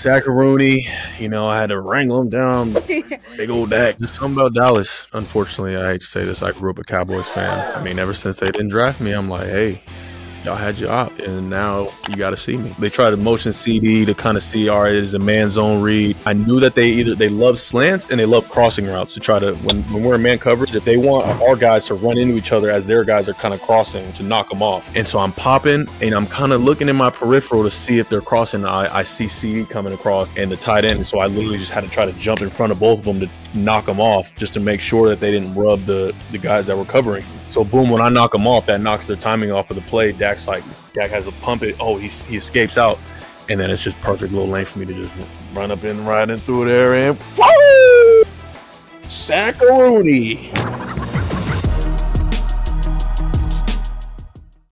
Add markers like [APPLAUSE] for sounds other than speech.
Saccaroni, you know, I had to wrangle him down. [LAUGHS] Big old Dak. Just something about Dallas. Unfortunately, I hate to say this, I grew up a Cowboys fan. I mean, ever since they didn't draft me, I'm like, hey, y'all had your op, and now you got to see me. They tried to motion CeeDee to kind of see, all right, is a man zone read. I knew that they either they love slants and they love crossing routes to try to when when we're in man coverage, if they want our guys to run into each other as their guys are kind of crossing to knock them off. And so I'm popping and I'm kind of looking in my peripheral to see if they're crossing. I, I see CeeDee coming across and the tight end, so I literally just had to try to jump in front of both of them to knock them off just to make sure that they didn't rub the the guys that were covering. So boom, when I knock them off, that knocks their timing off of the play. Dak's like, Dak has a pump it. Oh, he, he escapes out. And then it's just perfect little lane for me to just run up and right in through there and! Sackaroonie.